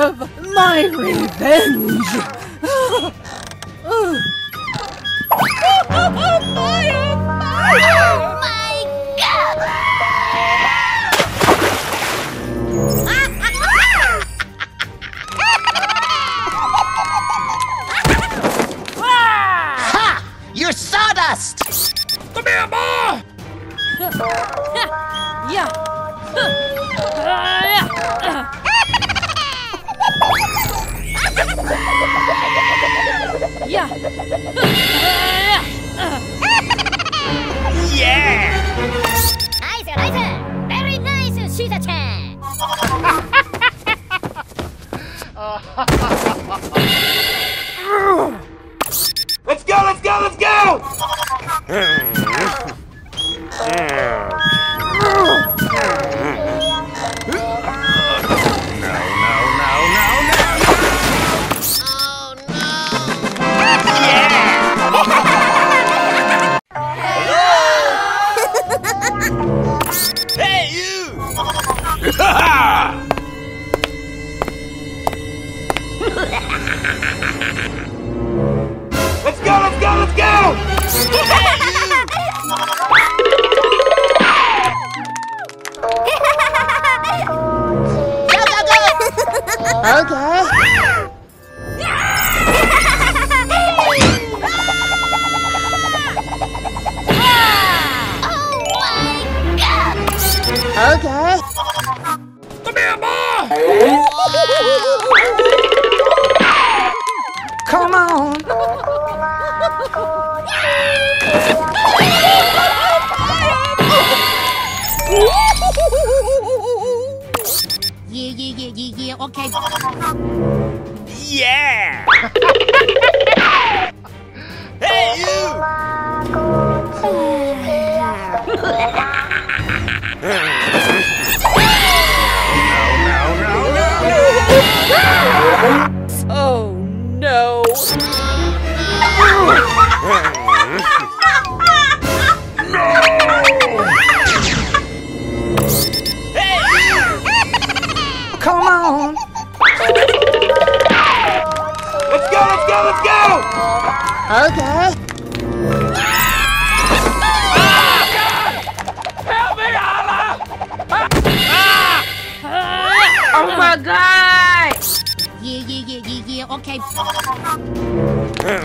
have my revenge! Oh my God! You're sawdust! Come here, boy! yeah! yeah! Yeah! Okay.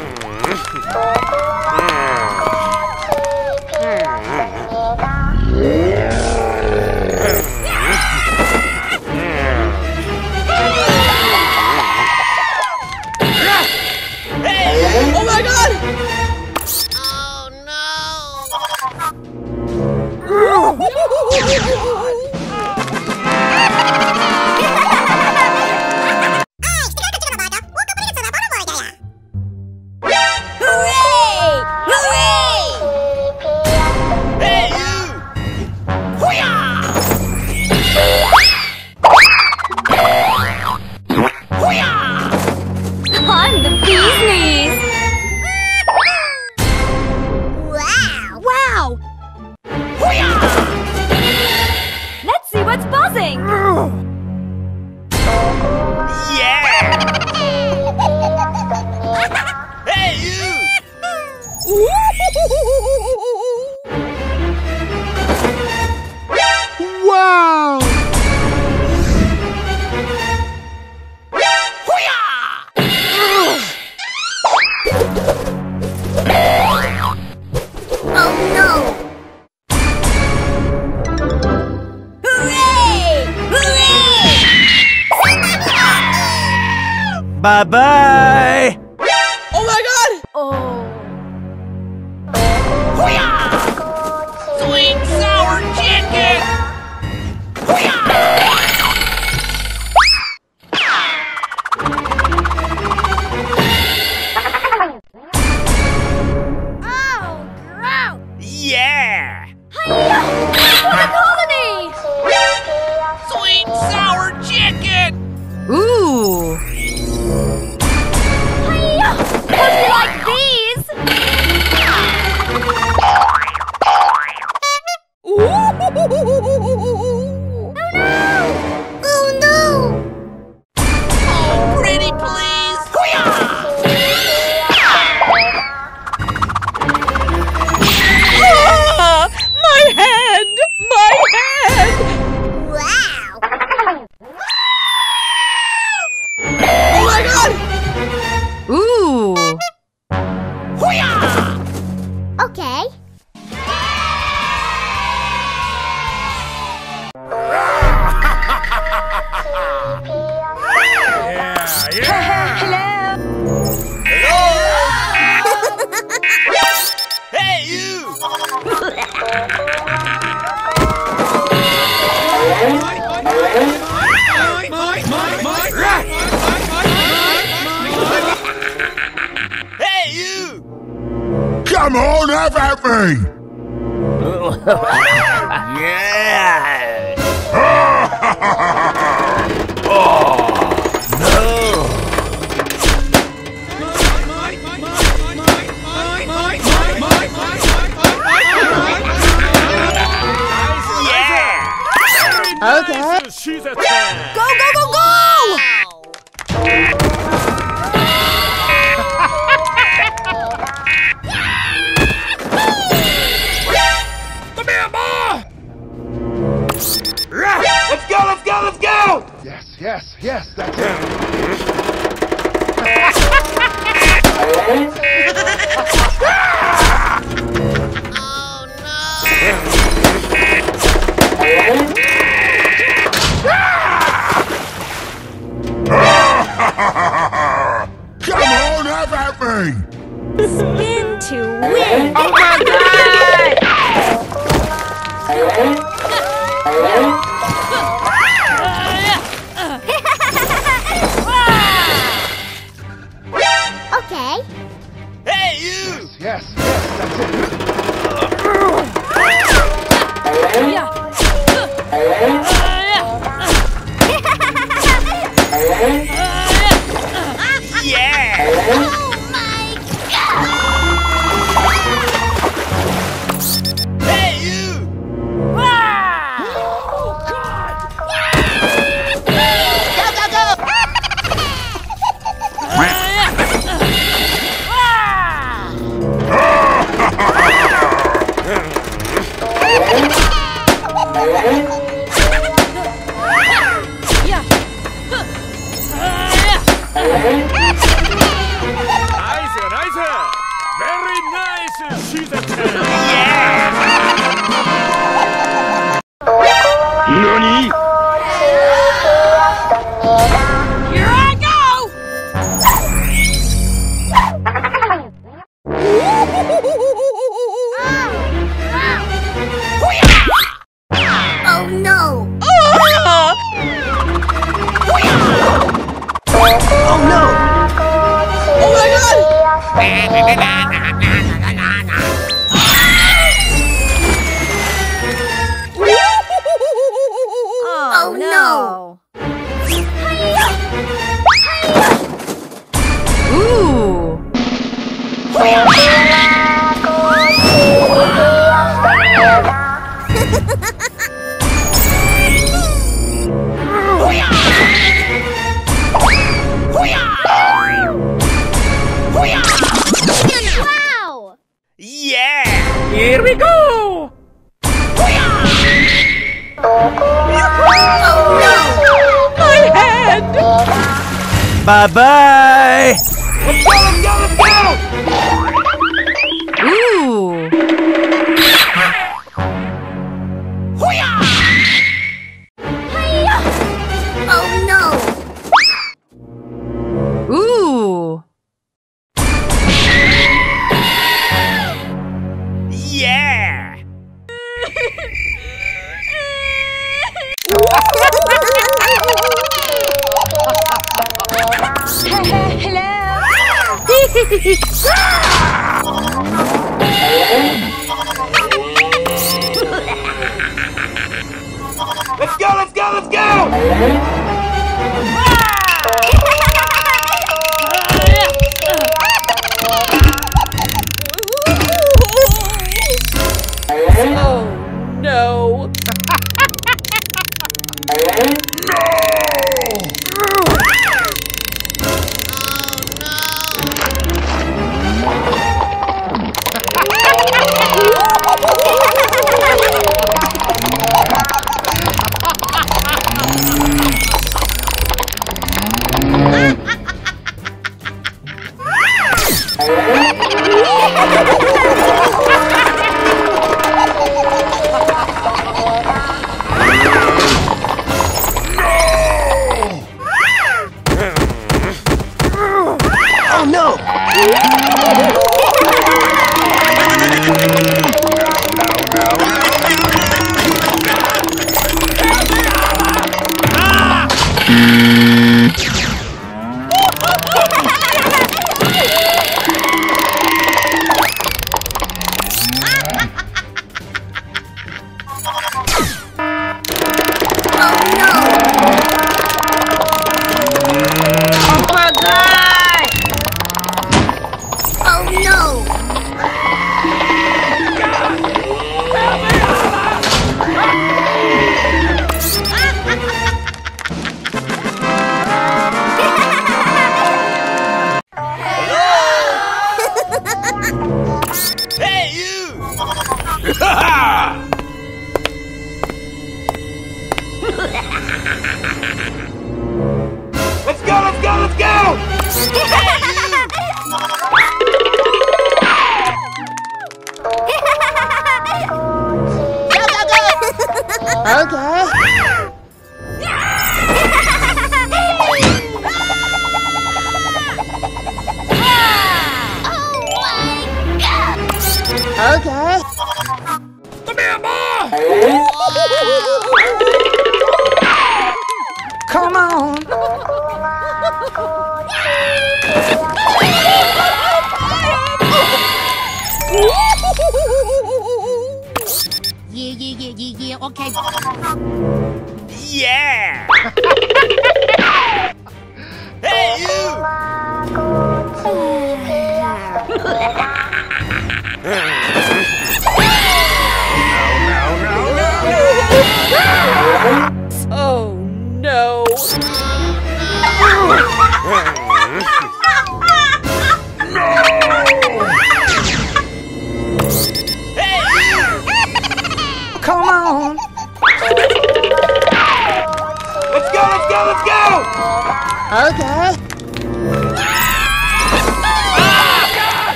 Bye bye! cheese attack. Go, go, go, go! 哎呀！哎呀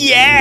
Yeah!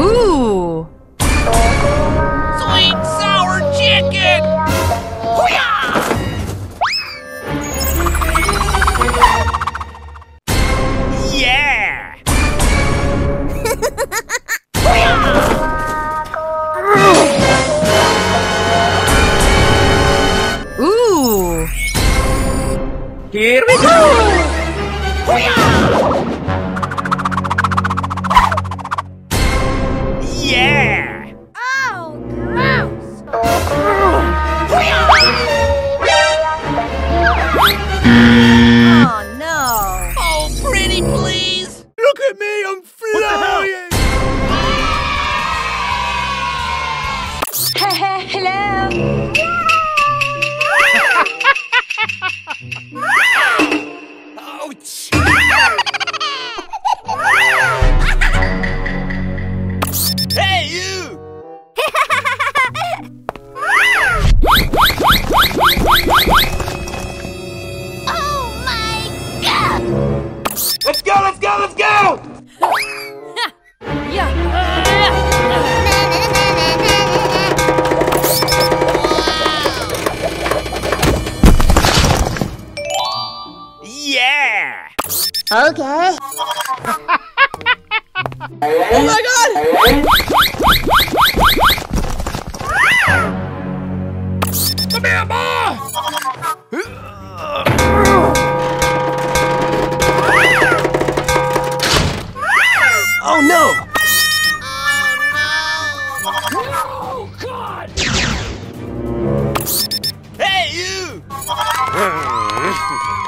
Ooh. Hmm.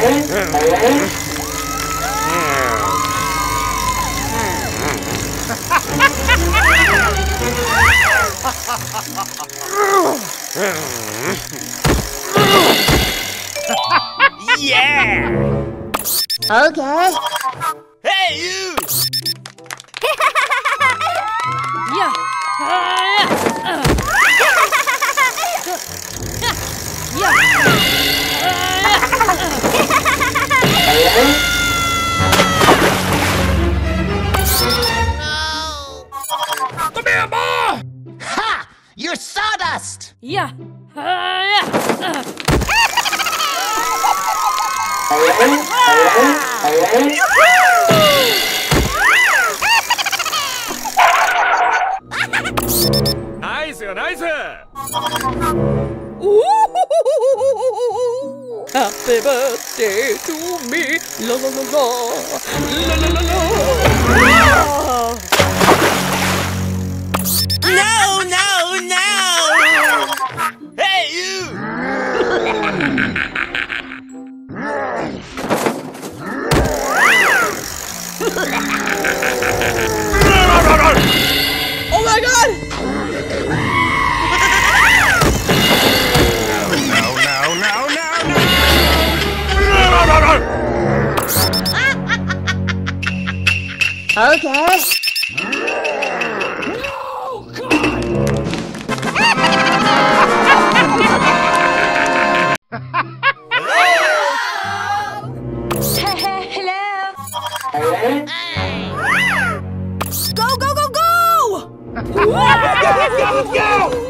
yeah! Okay. Nice, nice! Happy birthday to me. La la la la. La la la la. No, no, no! Hey, you! Oh my god! Okay. Hello. Go go go go! Let's go, go!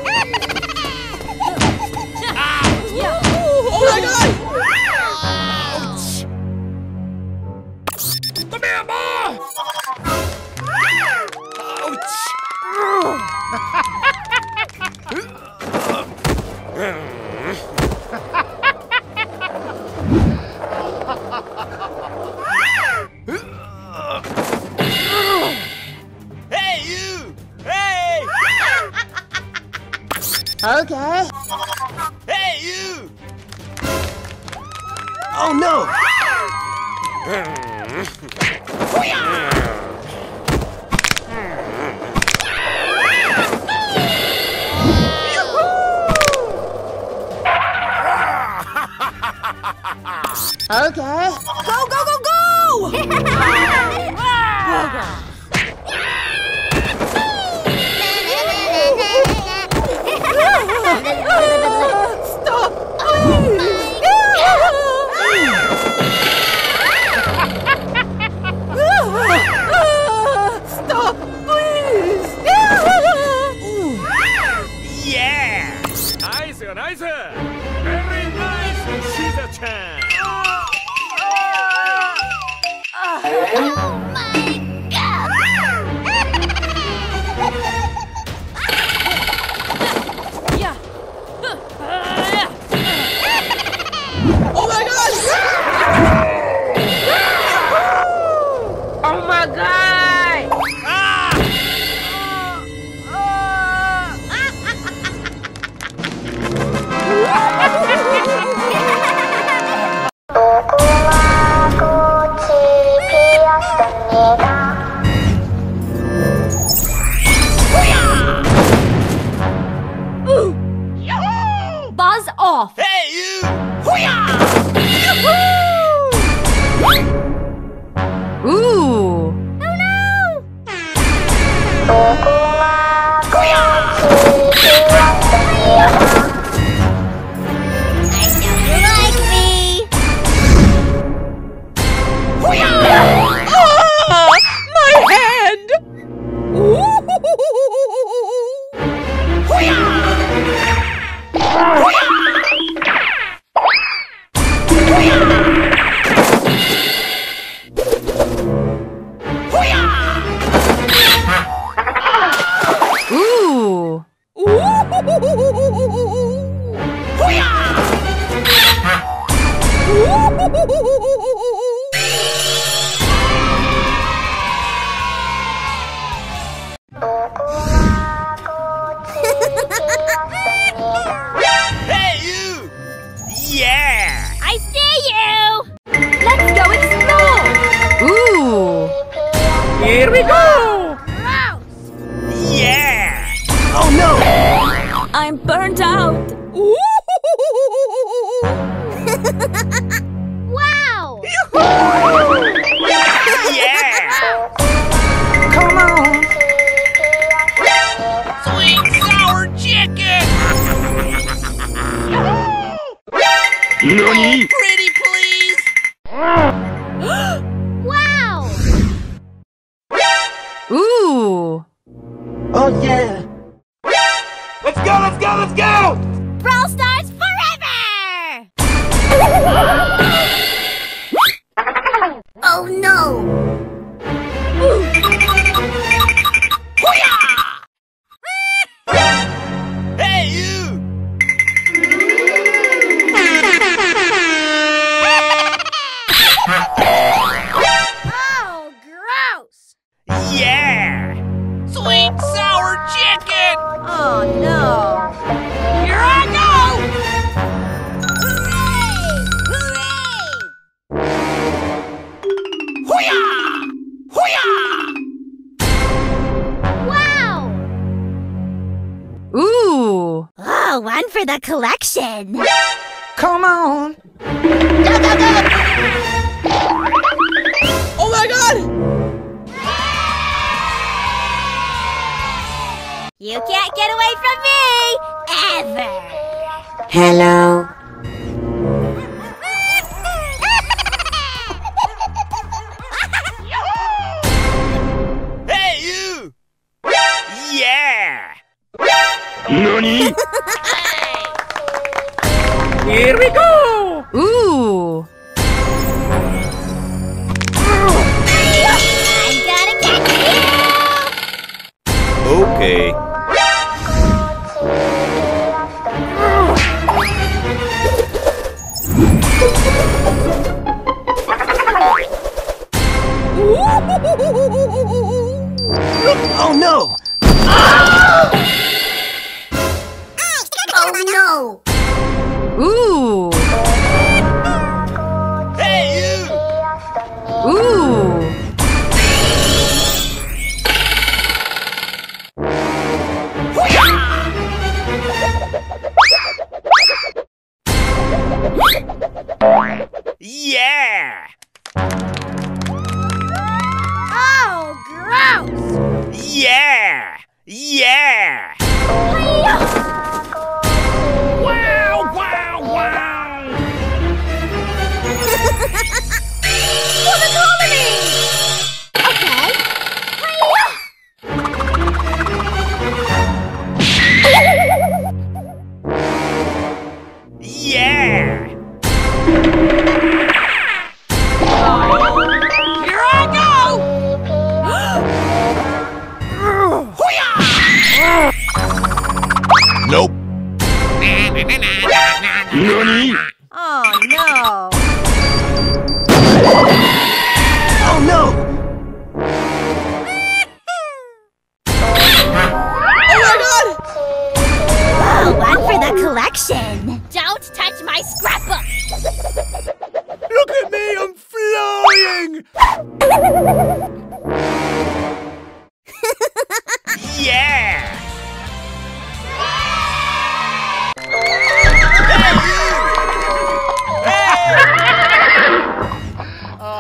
You!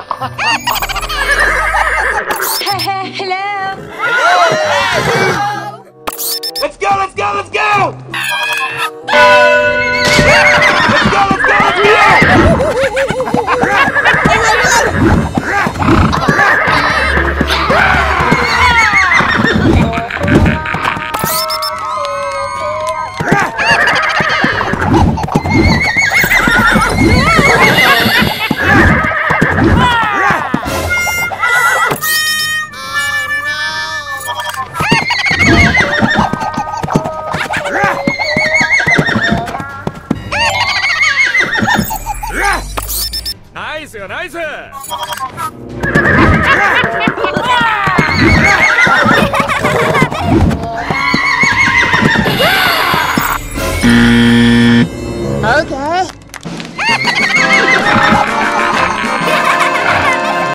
Let's go, let's go, let's go!